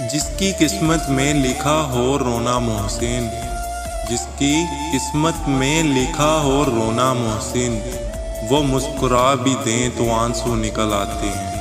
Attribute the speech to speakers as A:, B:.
A: जिसकी किस्मत में लिखा हो रोना मोहसिन। जिसकी किस्मत में लिखा हो रोना मोहसिन। वो मुस्कुरा भी दें तो आँसू निकल आते हैं।